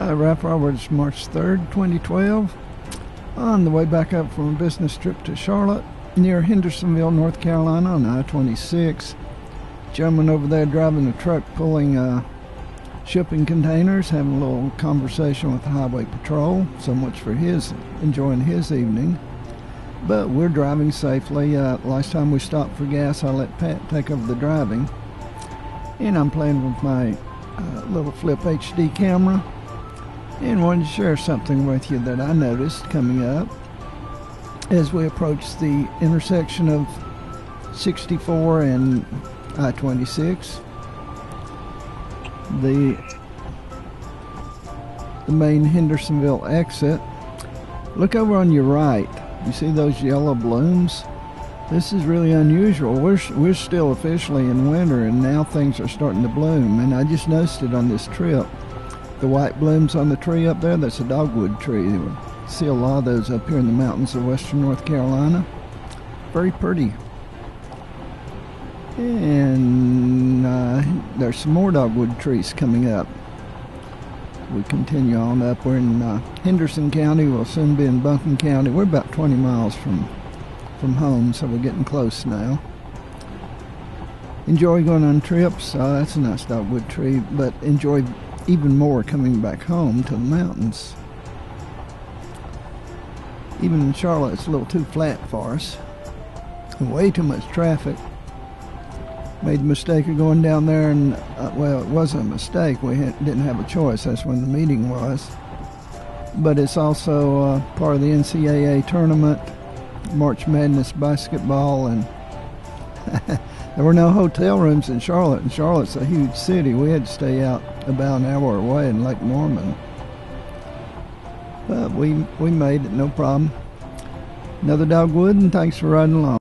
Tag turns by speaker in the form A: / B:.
A: Uh, Ralph Roberts, March 3rd, 2012. On the way back up from a business trip to Charlotte, near Hendersonville, North Carolina, on I 26. Gentleman over there driving a truck pulling uh, shipping containers, having a little conversation with the Highway Patrol. So much for his enjoying his evening. But we're driving safely. Uh, last time we stopped for gas, I let Pat take over the driving. And I'm playing with my uh, little flip HD camera and wanted to share something with you that I noticed coming up as we approach the intersection of 64 and I-26. The the main Hendersonville exit. Look over on your right. You see those yellow blooms? This is really unusual. We're, we're still officially in winter and now things are starting to bloom. And I just noticed it on this trip. The white blooms on the tree up there, that's a dogwood tree. See a lot of those up here in the mountains of western North Carolina. Very pretty. And uh, there's some more dogwood trees coming up. We continue on up. We're in uh, Henderson County. We'll soon be in Buncombe County. We're about 20 miles from from home, so we're getting close now. Enjoy going on trips. Uh, that's a nice dogwood tree, but enjoy even more coming back home to the mountains. Even in Charlotte, it's a little too flat for us. Way too much traffic. Made the mistake of going down there, and uh, well, it wasn't a mistake. We had, didn't have a choice. That's when the meeting was. But it's also uh, part of the NCAA tournament, March Madness basketball, and there were no hotel rooms in Charlotte. And Charlotte's a huge city. We had to stay out about an hour away in Lake Norman. But we we made it, no problem. Another dogwood, and thanks for riding along.